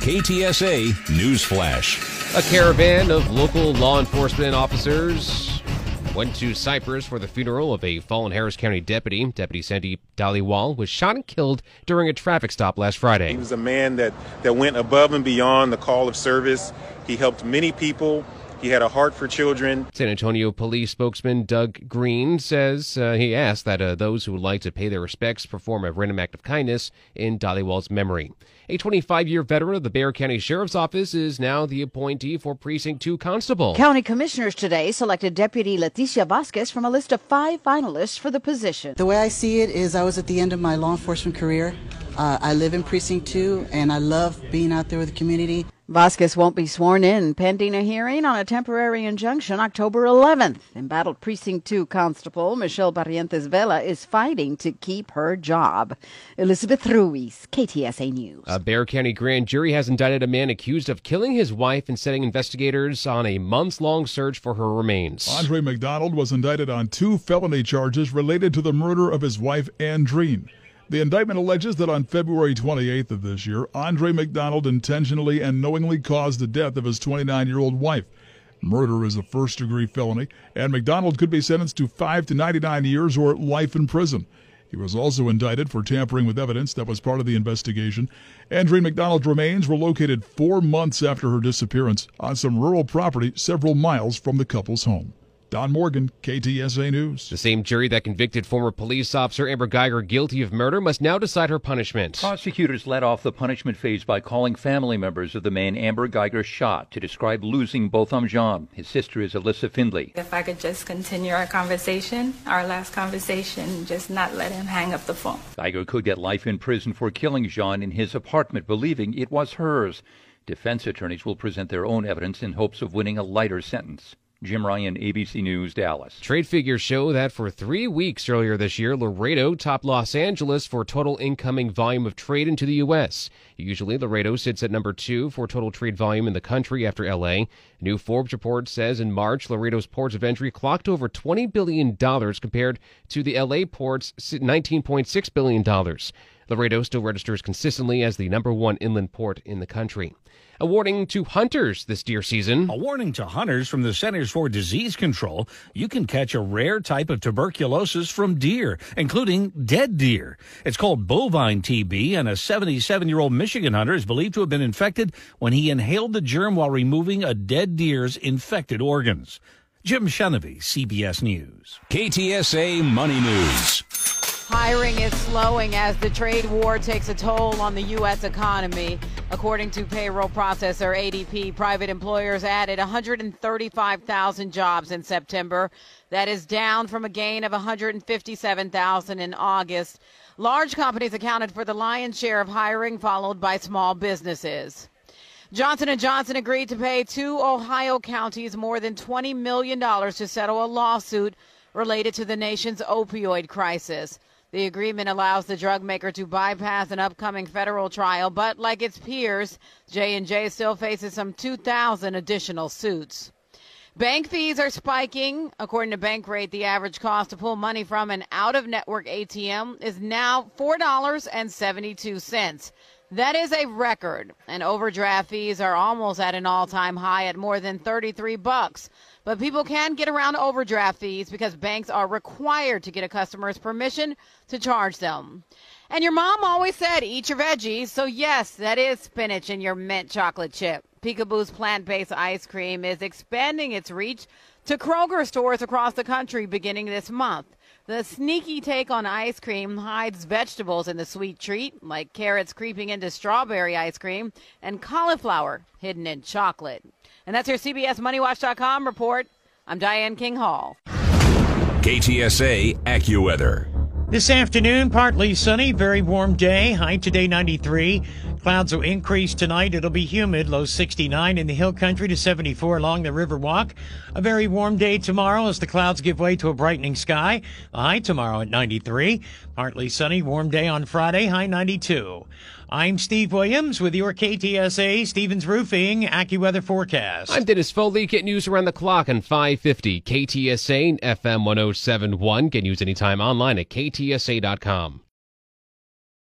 KTSA News Flash. A caravan of local law enforcement officers went to Cypress for the funeral of a fallen Harris County deputy. Deputy Sandeep Dhaliwal was shot and killed during a traffic stop last Friday. He was a man that, that went above and beyond the call of service. He helped many people he had a heart for children. San Antonio police spokesman Doug Green says uh, he asked that uh, those who would like to pay their respects perform a random act of kindness in Dhaliwal's memory. A 25 year veteran of the Bexar County Sheriff's Office is now the appointee for Precinct 2 Constable. County commissioners today selected Deputy Leticia Vasquez from a list of five finalists for the position. The way I see it is I was at the end of my law enforcement career. Uh, I live in Precinct 2 and I love being out there with the community. Vasquez won't be sworn in pending a hearing on a temporary injunction October 11th. Embattled Precinct 2 Constable Michelle Barrientos Vela is fighting to keep her job. Elizabeth Ruiz, KTSA News. A Bexar County grand jury has indicted a man accused of killing his wife and setting investigators on a months long search for her remains. Andre McDonald was indicted on two felony charges related to the murder of his wife, Andreen. The indictment alleges that on February 28th of this year, Andre McDonald intentionally and knowingly caused the death of his 29 year old wife. Murder is a first degree felony, and McDonald could be sentenced to 5 to 99 years or life in prison. He was also indicted for tampering with evidence that was part of the investigation. Andreen McDonald's remains were located four months after her disappearance on some rural property several miles from the couple's home. Don Morgan, KTSA News. The same jury that convicted former police officer Amber Geiger guilty of murder must now decide her punishment. Prosecutors led off the punishment phase by calling family members of the man Amber Geiger shot to describe losing Botham Jean. His sister is Allisa Findley. If I could just continue our conversation, our last conversation, just not let him hang up the phone. Geiger could get life in prison for killing Jean in his apartment, believing it was hers. Defense attorneys will present their own evidence in hopes of winning a lighter sentence. Jim Ryan, ABC News, Dallas. Trade figures show that for three weeks earlier this year, Laredo topped Los Angeles for total incoming volume of trade into the U.S. Usually, Laredo sits at number two for total trade volume in the country after L.A. A new Forbes report says in March, Laredo's ports of entry clocked over $20 billion compared to the L.A. port's $19.6 billion. Laredo still registers consistently as the number one inland port in the country. A warning to hunters this deer season. A warning to hunters from the Centers for Disease Control. You can catch a rare type of tuberculosis from deer, including dead deer. It's called bovine TB, and a 77 year old Michigan hunter is believed to have been infected when he inhaled the germ while removing a dead deer's infected organs. Jim Chenevey, CBS News. KTSA Money News. Hiring is slowing as the trade war takes a toll on the U.S. economy. According to payroll processor ADP, private employers added 135,000 jobs in September. That is down from a gain of 157,000 in August. Large companies accounted for the lion's share of hiring, followed by small businesses. Johnson & Johnson agreed to pay two Ohio counties more than $20 million to settle a lawsuit related to the nation's opioid crisis. The agreement allows the drug maker to bypass an upcoming federal trial, but like its peers, J&J still faces some 2,000 additional suits. Bank fees are spiking. According to Bankrate, the average cost to pull money from an out-of-network ATM is now $4.72. That is a record, and overdraft fees are almost at an all-time high at more than 33 bucks. But people can get around overdraft fees because banks are required to get a customer's permission to charge them. And your mom always said eat your veggies, so yes, that is spinach in your mint chocolate chip. Peekaboo's plant-based ice cream is expanding its reach to Kroger stores across the country beginning this month. The sneaky take on ice cream hides vegetables in the sweet treat, like carrots creeping into strawberry ice cream and cauliflower hidden in chocolate. And that's your CBS MoneyWatch.com report. I'm Diane King Hall. KTSA AccuWeather. This afternoon, partly sunny, very warm day. High today 93. Clouds will increase tonight. It'll be humid, low 69 in the hill country to 74 along the river walk. A very warm day tomorrow as the clouds give way to a brightening sky. A high tomorrow at 93. Partly sunny, warm day on Friday, high 92. I'm Steve Williams with your KTSA Stevens Roofing AccuWeather forecast. I'm Dennis Foley. Get news around the clock on 550 KTSA and FM 1071. Get news anytime online at ktsa.com.